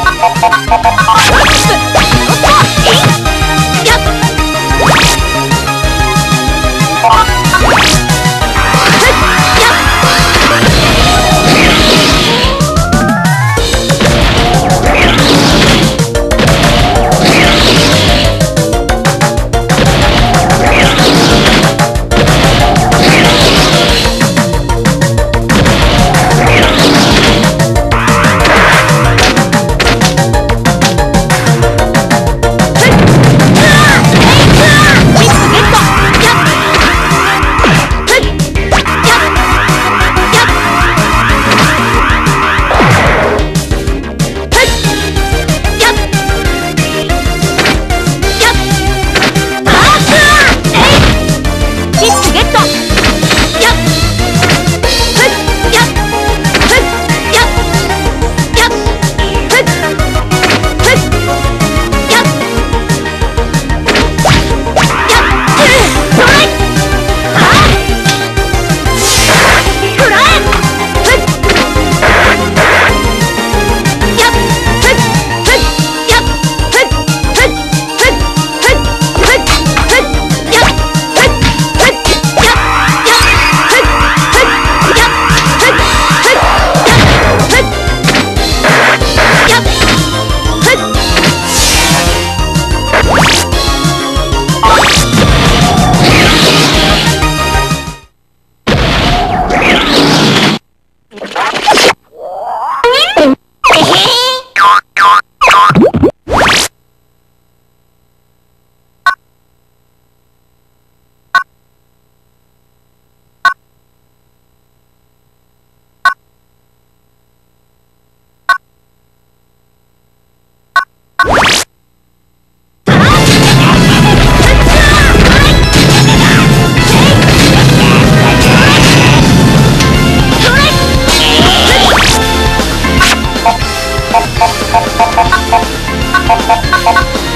Oh, my God.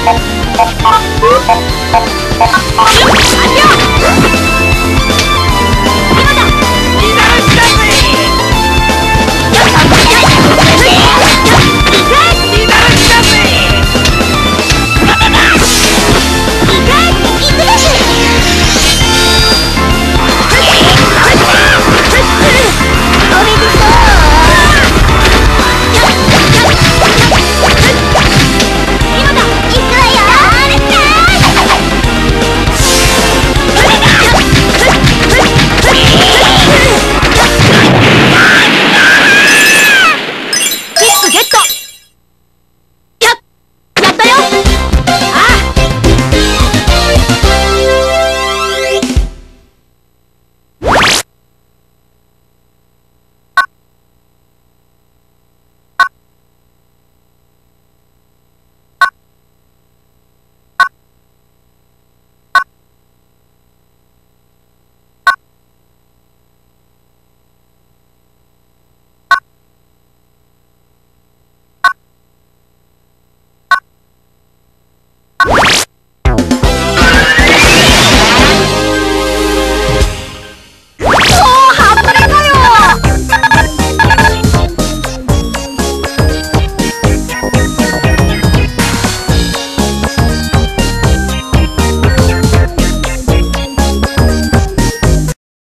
哈哈哈哈